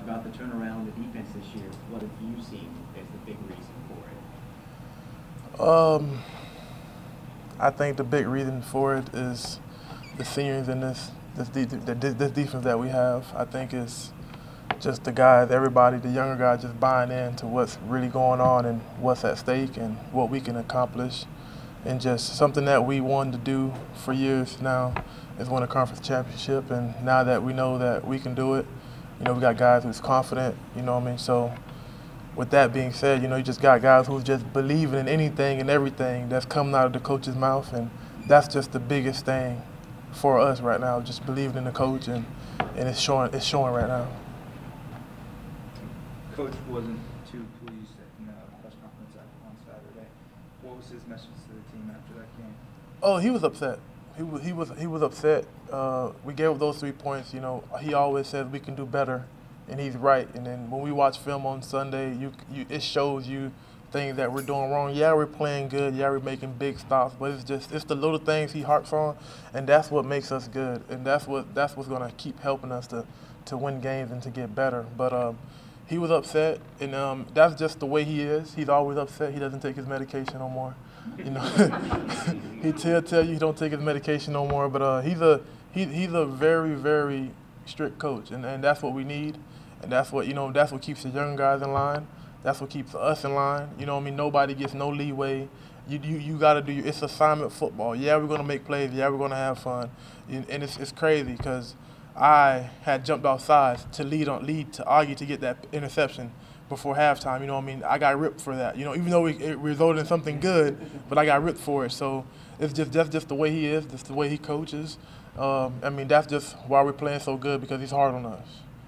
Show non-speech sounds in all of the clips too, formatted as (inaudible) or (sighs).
talked about the turnaround in the defense this year. What have you seen as the big reason for it? Um, I think the big reason for it is the seniors in this this, this defense that we have. I think is just the guys, everybody, the younger guys, just buying in to what's really going on and what's at stake and what we can accomplish, and just something that we wanted to do for years now is win a conference championship. And now that we know that we can do it, you know, we got guys who's confident. You know what I mean? So. With that being said, you know, you just got guys who's just believing in anything and everything that's coming out of the coach's mouth, and that's just the biggest thing for us right now. Just believing in the coach, and, and it's showing. It's showing right now. Coach wasn't too pleased in the press conference on Saturday. What was his message to the team after that game? Oh, he was upset. He was he was he was upset. Uh, we gave up those three points. You know, he always says we can do better, and he's right. And then when we watch film on Sunday, you, you it shows you things that we're doing wrong. Yeah, we're playing good. Yeah, we're making big stops, but it's just it's the little things he harps on, and that's what makes us good. And that's what that's what's gonna keep helping us to to win games and to get better. But um, he was upset, and um, that's just the way he is. He's always upset. He doesn't take his medication no more. You know, (laughs) he tell tell you he don't take his medication no more. But uh, he's a he, he's a very very strict coach, and, and that's what we need, and that's what you know that's what keeps the young guys in line. That's what keeps us in line. You know, I mean, nobody gets no leeway. You you, you got to do it's assignment football. Yeah, we're gonna make plays. Yeah, we're gonna have fun, and, and it's it's crazy because I had jumped outside to lead on lead to Auggie to get that interception before halftime. You know, I mean, I got ripped for that. You know, even though it resulted in something good, but I got ripped for it. So it's just that's just the way he is. That's the way he coaches. Um, I mean, that's just why we're playing so good because he's hard on us.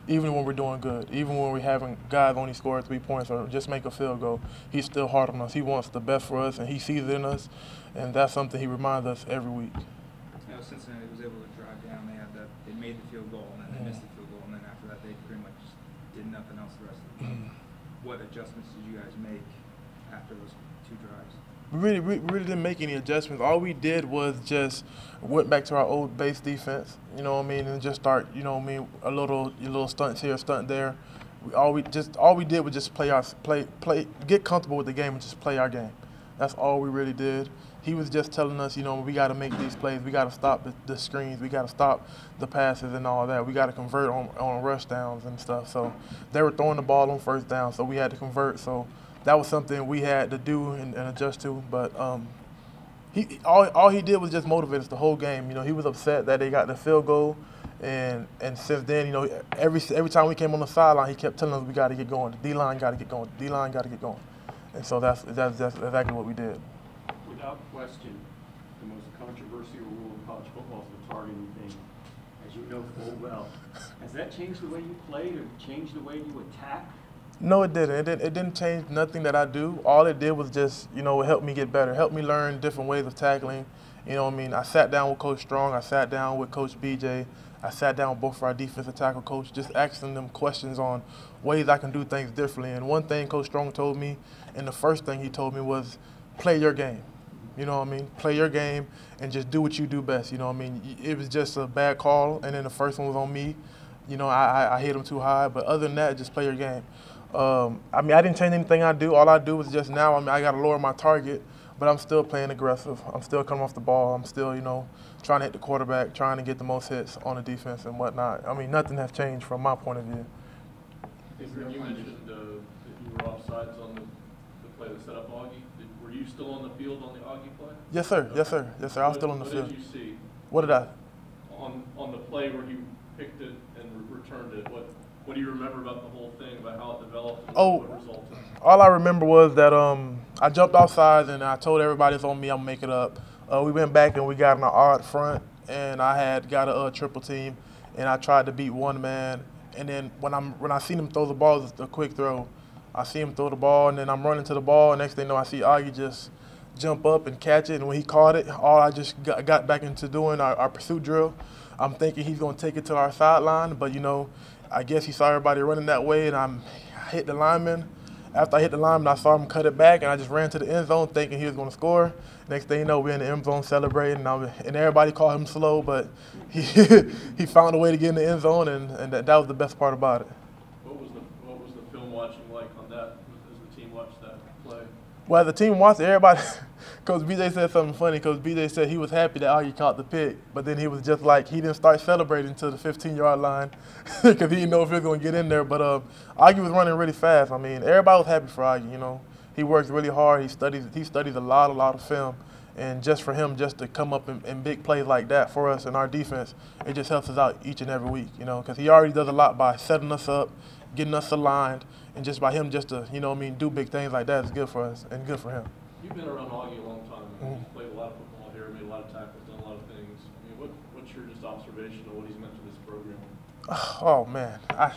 Even when we're doing good, even when we're having guys only score three points or just make a field goal, he's still hard on us. He wants the best for us, and he sees it in us, and that's something he reminds us every week. You know, Cincinnati was able to drive down. They had that. They made the field goal, and then they missed the field goal, and then after that, they pretty much did nothing else the rest of the game. what adjustments did you guys make after those two drives? We really, we really didn't make any adjustments. All we did was just went back to our old base defense, you know what I mean, and just start, you know what I mean, a little, a little stunts here, stunt there. We, all we just, all we did was just play our, play, play, get comfortable with the game and just play our game. That's all we really did. He was just telling us, you know, we got to make these plays. We got to stop the, the, screens. We got to stop the passes and all that. We got to convert on, on rush downs and stuff. So they were throwing the ball on first down, so we had to convert. So that was something we had to do and, and adjust to. But um, he all, all he did was just motivate us the whole game. You know, he was upset that they got the field goal, and and since then, you know, every every time we came on the sideline, he kept telling us we got to get going. The D line got to get going. D line got to get going. And so that's, that's that's exactly what we did. Without question, the most controversial rule in college football is the targeting thing, as you know full well. Has that changed the way you played or changed the way you attack? No, it didn't. It didn't, it didn't change nothing that I do. All it did was just, you know, help me get better, help me learn different ways of tackling. You know what I mean? I sat down with Coach Strong. I sat down with Coach BJ. I sat down with both of our defensive tackle coach, just asking them questions on ways I can do things differently. And one thing Coach Strong told me, and the first thing he told me was, play your game. You know what I mean? Play your game and just do what you do best. You know what I mean? It was just a bad call, and then the first one was on me. You know, I, I, I hit him too high. But other than that, just play your game. Um, I mean, I didn't change anything I do. All I do is just now, I mean, I got to lower my target, but I'm still playing aggressive. I'm still coming off the ball. I'm still, you know, trying to hit the quarterback, trying to get the most hits on the defense and whatnot. I mean, nothing has changed from my point of view. You mentioned uh, that you were offsides on the, the play that set up Auggie. Did, were you still on the field on the Auggie play? Yes, sir. Yes, sir. Yes, sir. I was still on the what field. What did you see? What did I? On, on the play where he picked it and re returned it, what, do you remember about the whole thing, about how it developed and oh? All I remember was that um, I jumped outside and I told everybody it's on me, I'm make it up. Uh, we went back and we got an odd front, and I had got a, a, triple team, and I tried to beat one man. And then when I'm when I seen him throw the ball, it's a quick throw. I see him throw the ball, and then I'm running to the ball. And next thing you know, I see Auggie just jump up and catch it. And when he caught it, all I just got, got back into doing our, our pursuit drill. I'm thinking he's going to take it to our sideline, but you know, I guess he saw everybody running that way, and I'm I hit the lineman. After I hit the lineman, I saw him cut it back, and I just ran to the end zone thinking he was going to score. Next thing you know, we're in the end zone celebrating, and, and everybody called him slow, but (laughs) he he found a way to get in the end zone, and, and that, that was the best part about it. What was the, what was the film watching like on that, as the team watched that play? Well, the team watched everybody. (laughs) Coach BJ said something funny. Coach BJ said he was happy that Auggie caught the pick, but then he was just like he didn't start celebrating until the 15-yard line (laughs) because he didn't know if he was going to get in there. But uh, Auggie was running really fast. I mean, everybody was happy for Auggie. You know, he works really hard. He studies. He studies a lot, a lot of film, and just for him just to come up in, in big plays like that for us and our defense, it just helps us out each and every week. You know, because he already does a lot by setting us up, getting us aligned, and just by him just to you know I mean do big things like that is good for us and good for him. You've been around Auggie a long time. Mhm. You've played a lot of football here, made a lot of tackles, done a lot of things. I mean, what, what's your just observation of what he's meant to this program? (sighs) Oh man, I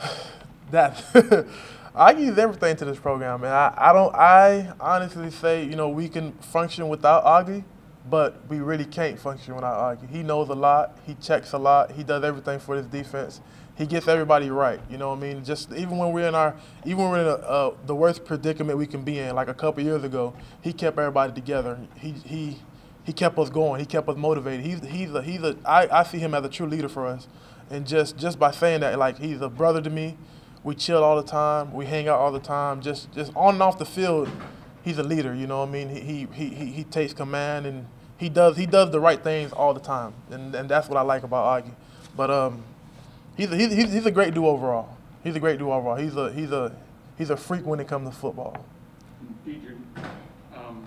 (sighs) that (laughs) I give everything to this program, man. I, I don't. I honestly say, you know, we can function without Auggie, but we really can't function without Auggie. He knows a lot. He checks a lot. He does everything for this defense. He gets everybody right. You know what I mean? Just even when we're in our, even when we're in a, uh, the worst predicament we can be in, like a couple years ago, he kept everybody together. He he he kept us going. He kept us motivated. He's he's a he's a I, I see him as a true leader for us. And just just by saying that, like he's a brother to me. We chill all the time. We hang out all the time. Just just on and off the field, he's a leader. You know what I mean? He he he, he, takes command and he does he does the right things all the time. And and that's what I like about Auggie. But um, he's a, he's he's a great dude overall. He's a great dude overall. He's a he's a he's a freak when it comes to football. Deadrin, um,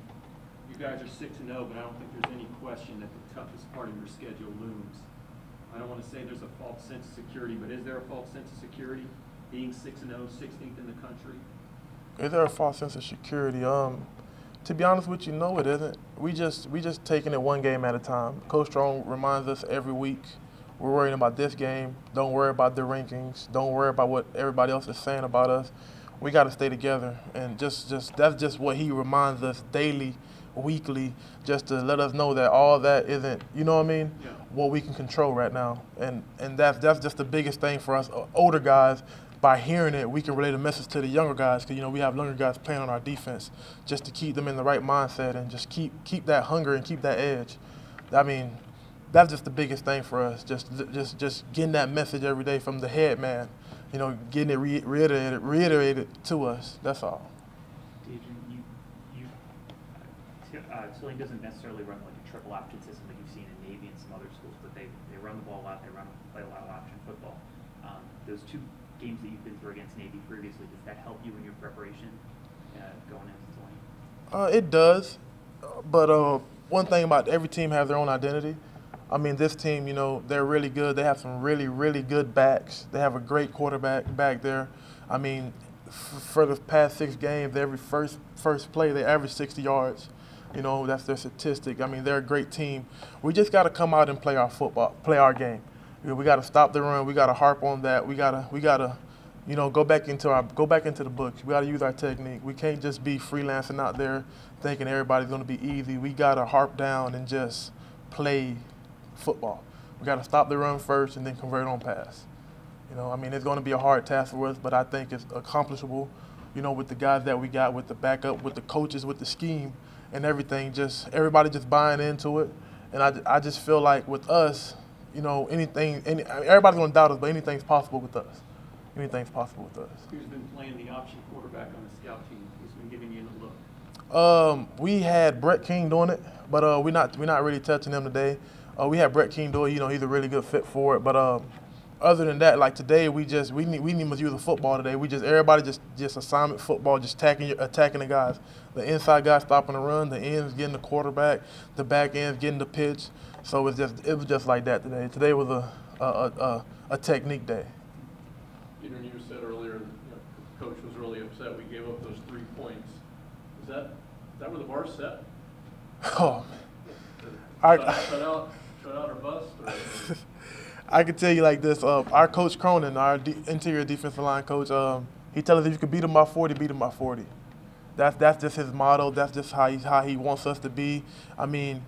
you guys are six and oh, but I don't think there's any question that the toughest part of your schedule looms. I don't want to say there's a false sense of security, but is there a false sense of security being six and oh, 16th in the country? Is there a false sense of security? Um, to be honest with you, no, it isn't. We just we just taking it one game at a time. Coach Strong reminds us every week. We're worrying about this game. Don't worry about the rankings. Don't worry about what everybody else is saying about us. We got to stay together, and just just that's just what he reminds us daily, weekly, just to let us know that all that isn't. You know what I mean? Yeah. What we can control right now, and and that's that's just the biggest thing for us older guys by hearing it, we can relay the message to the younger guys because you know we have younger guys playing on our defense, just to keep them in the right mindset and just keep keep that hunger and keep that edge. I mean, that's just the biggest thing for us. Just just just getting that message every day from the head man, you know, getting it re- reiterated reiterated to us. That's all. Adrian, you, you, uh, Tulane doesn't necessarily run like a triple option system like you've seen in Navy and some other schools, but they, they run the ball a lot, they run, play a lot of option football. Um, those two games that you've been through against Navy previously, does that help you in your preparation, uh, going into Tulane? Uh, it does, but uh, one thing about every team has their own identity. I mean, this team, you know, they're really good. They have some really, really good backs. They have a great quarterback back there. I mean, for the past six games, every first first play they average 60 yards. You know, that's their statistic. I mean, they're a great team. We just got to come out and play our football, play our game. You know, we got to stop the run. We got to harp on that. We got to we got to you know, go back into our go back into the books. We got to use our technique. We can't just be freelancing out there thinking everybody's going to be easy. We got to harp down and just play football. We got to stop the run first and then convert on pass. You know, I mean, it's going to be a hard task for us, but I think it's accomplishable. You know, with the guys that we got, with the backup, with the coaches, with the scheme, and everything. Just everybody just buying into it, and I, I just feel like with us, you know, anything, any, everybody's going to doubt us, but anything's possible with us anything's possible with us. Who's been playing the option quarterback on the scout team? Who's been giving you the look? Um, we had Brett King doing it, but uh, we're not we're not really touching him today. Uh, we had Brett King do it. You know, he's a really good fit for it. But um, other than that, like today, we just we need we need to use the football today. We just everybody just just assignment football, just attacking attacking the guys. The inside guy stopping the run, the ends getting the quarterback, the back ends getting the pitch. So it's just it was just like that today. Today was a a, a, a technique day. Peter, you said earlier, you know, coach was really upset we gave up those three points. Is that, is that where the bar's set? (laughs) Oh, I- Shut (laughs) I can tell you like this: uh, our coach Cronin, our de- interior defensive line coach, um, he tells us if you can beat him by 40, beat him by 40. That's that's just his motto. That's just how he how he wants us to be. I mean,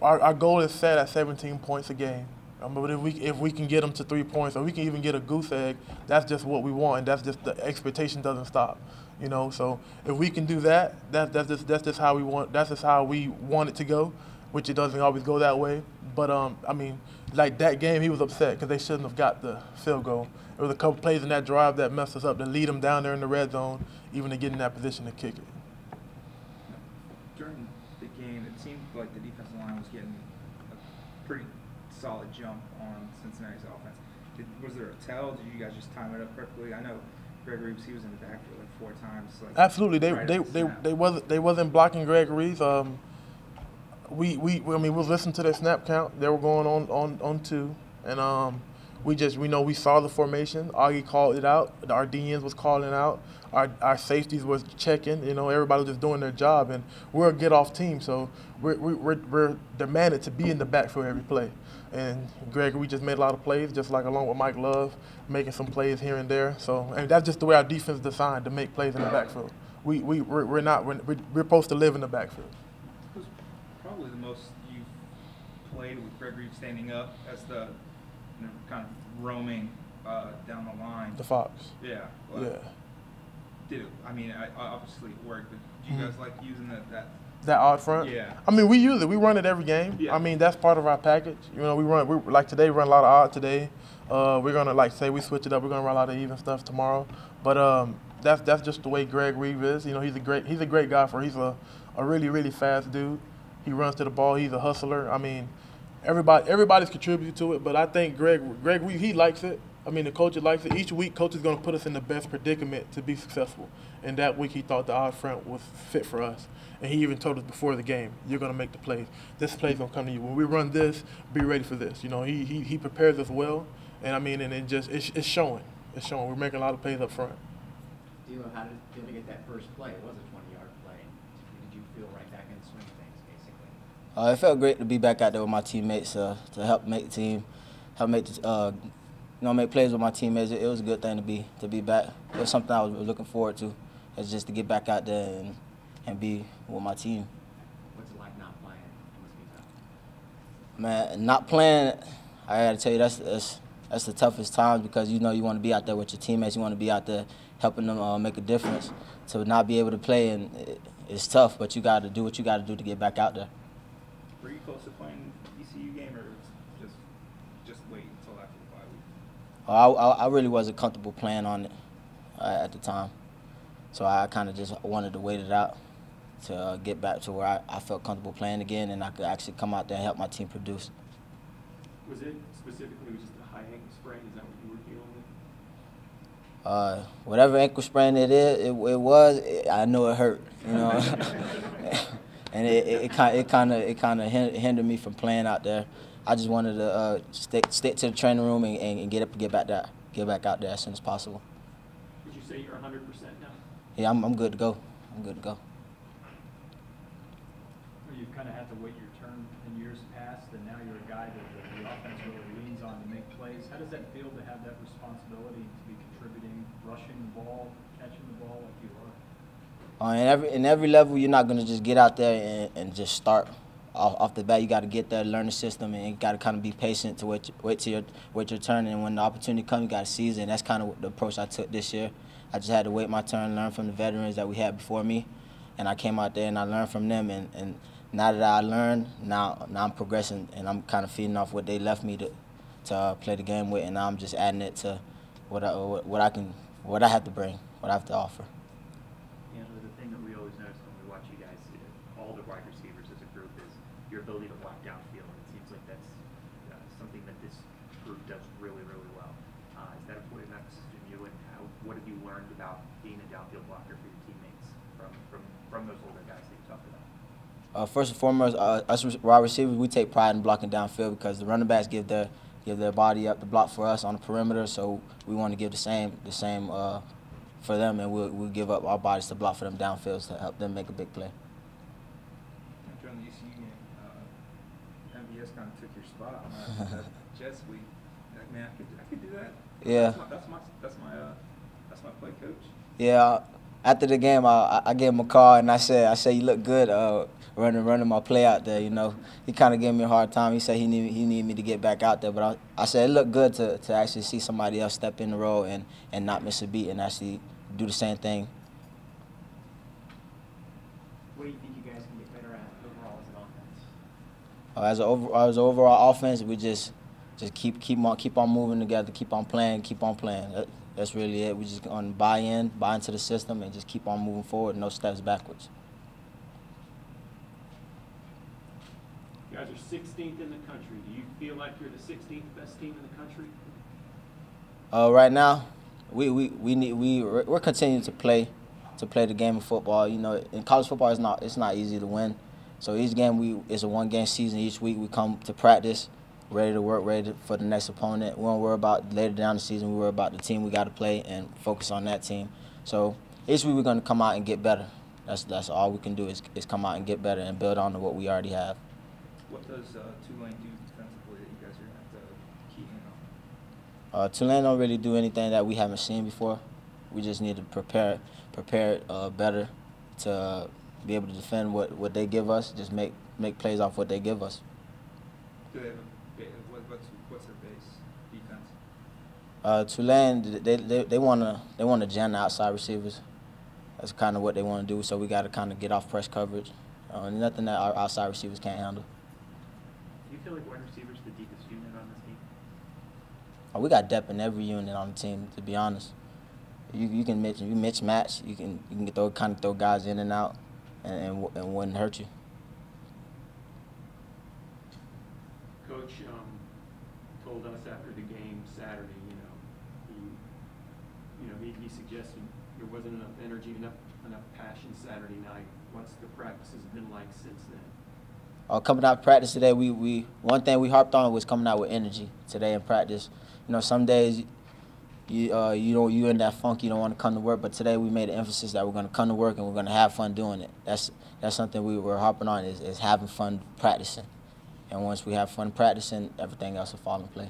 our, our goal is set at 17 points a game. Um, but if we if we can get them to three points, or we can even get a goose egg, that's just what we want, and that's just the expectation doesn't stop. You know, so if we can do that, that that's just that's just how we want. That's just how we want it to go, which it doesn't always go that way. But um, I mean, like that game, he was upset because they shouldn't have got the field goal. There was a couple plays in that drive that messed us up to lead them down there in the red zone, even to get in that position to kick it. During the game, it seemed like the defensive line was getting a pretty solid jump on Cincinnati's offense. Did, was there a tell? Did you guys just time it up perfectly? I know Greg Reaves, he was in the backfield like four times. Like Absolutely, they right they, the they, they wasn't they wasn't blocking Greg Reaves. Um, we we I mean we was listening to their snap count. They were going on on on two, and um, we just we know we saw the formation. Auggie called it out. Our DNs was calling out. Our our safeties was checking. You know everybody was just doing their job, and we're a get off team, so we're we're, we're, demanded to be in the backfield every play. And Greg, we just made a lot of plays, just like along with Mike Love, making some plays here and there. So, and that's just the way our defense is designed to make plays in the backfield. We we we're, we're not we're, we're supposed to live in the backfield. It was probably the most you've played with Greg Reaves standing up as the you know, kind of roaming uh, down the line. The Fox. Yeah. Yeah. Did it, I mean, I, obviously it worked, but do you Mhm. guys like using that? that That odd front. Yeah. I mean, we use it. We run it every game. Yeah. I mean, that's part of our package. You know, we run. We like today. We run a lot of odd today. Uh, we're gonna like say we switch it up. We're gonna run a lot of even stuff tomorrow. But um, that's that's just the way Greg Reeve is. You know, he's a great he's a great guy for. He's a, a really really fast dude. He runs to the ball. He's a hustler. I mean, everybody everybody's contributing to it. But I think Greg Greg he likes it. I mean, the coach likes it. Each week, coach is going to put us in the best predicament to be successful. And that week, he thought the odd front was fit for us. And he even told us before the game, "You're going to make the plays. This play's going to come to you. When we run this, be ready for this." You know, he he, he prepares us well. And I mean, and it just it's, it's showing. It's showing. We're making a lot of plays up front. D'Lo, how did, did get that first play? It was a 20 Uh, it felt great to be back out there with my teammates uh, to help make the team, help make uh, you know make plays with my teammates. It, it was a good thing to be to be back. It was something I was looking forward to. It's just to get back out there and and be with my team. What's it like not playing? It must be tough. Man, not playing, I gotta tell you that's that's that's the toughest times because you know you want to be out there with your teammates. You want to be out there helping them uh, make a difference. To not be able to play and it, it's tough, but you got to do what you got to do to get back out there. Were you close to playing ECU game, or just just wait until after the bye week? I, I, I really wasn't comfortable playing on it uh, at the time. So I kind of just wanted to wait it out to uh, get back to where I, I felt comfortable playing again and I could actually come out there and help my team produce. Was it specifically just a high ankle sprain? Is that what you were dealing with? Uh, whatever ankle sprain it is, it, it was, it, I know it hurt, you know. (laughs) and it, it, it kind it kind of it kind of hindered me from playing out there. I just wanted to uh, stick stick to the training room and, and, and get up get back there, get back out there as soon as possible. Would you say you're 100% now? Yeah, I'm, I'm good to go. I'm good to go. Well, You've kind of had to wait your turn in years past, and now you're a guy that the, the offense really leans on to make plays. How does that feel to have that responsibility to be contributing, rushing the ball, catching the ball like you are? Uh, in every in every level, you're not gonna just get out there and, and just start off, off the bat. You got to get there, learn the system, and you got to kind of be patient to wait wait till your wait your turn. And when the opportunity comes, you got to seize it. And that's kind of the approach I took this year. I just had to wait my turn, learn from the veterans that we had before me, and I came out there and I learned from them. And, and now that I learned, now now I'm progressing and I'm kind of feeding off what they left me to to uh, play the game with, and now I'm just adding it to what I what I can what I have to bring, what I have to offer. You know, the thing that we always watch you guys, uh, all the wide receivers as a group, is your ability to block downfield. And it seems like that's uh, something that this group does really, really well. Uh, is that a point of emphasis from you, and how, what have you learned about being a downfield blocker for your teammates from, from, from those older guys that you talked about? Uh, first and foremost, uh, us wide receivers, we take pride in blocking downfield because the running backs give their give their body up to block for us on the perimeter. So we want to give the same the same uh, for them, and we'll we'll give up our bodies to block for them downfield to help them make a big play. During the ECU game, uh, MVS kind of took your spot on that, that jet sweep. Like, man, I could, I could do that. Yeah. That's my, that's my, that's my, uh, that's my play coach. Yeah. After the game, I, I gave him a call and I said, I said, you look good, uh, running running my play out there. You know, he kind of gave me a hard time. He said he need he needed me to get back out there, but I, I said it looked good to, to actually see somebody else step in the role and, and not miss a beat and actually do the same thing. What do you think you guys can get better at overall as an offense? Uh, as an over, as an overall offense, we just just keep keep on keep on moving together, keep on playing, keep on playing. That, that's really it. We just gonna buy in, buy into the system, and just keep on moving forward, no steps backwards. You guys are sixteenth in the country. Do you feel like you're the sixteenth best team in the country? Uh, right now, we, we, we need we we're continuing to play, to play the game of football. You know, in college football, it's not it's not easy to win. So each game we it's a one game season. Each week we come to practice, ready to work, ready to, for the next opponent. We don't worry about later down the season. We worry about the team we got to play and focus on that team. So each week we're gonna come out and get better. That's that's all we can do is, is come out and get better and build on to what we already have. What does uh, Tulane do defensively that you guys are gonna have to key in on? Uh, Tulane don't really do anything that we haven't seen before. We just need to prepare prepare uh, better to uh, be able to defend what, what they give us. Just make make plays off what they give us. Do they have a what, what's what's their base defense? Uh, Tulane they they they want to they want to jam the outside receivers. That's kind of what they want to do. So we got to kind of get off press coverage. Uh, nothing that our outside receivers can't handle. Do you feel like wide receivers the deepest unit on this team? Uh, we got depth in every unit on the team. To be honest, you you can mix you mix match. You can you can throw kind of throw guys in and out, and and, and wouldn't hurt you. Coach, um, told us after the game Saturday, you know, he, you know, he, he suggested there wasn't enough energy, enough, enough passion Saturday night. What's the practices been like since then? uh, coming out of practice today, we, we one thing we harped on was coming out with energy today in practice. You know, some days you uh, you don't you in that funk, you don't want to come to work, but today we made an emphasis that we're going to come to work and we're going to have fun doing it. That's that's something we were harping on is, is having fun practicing, and once we have fun practicing, everything else will fall in place.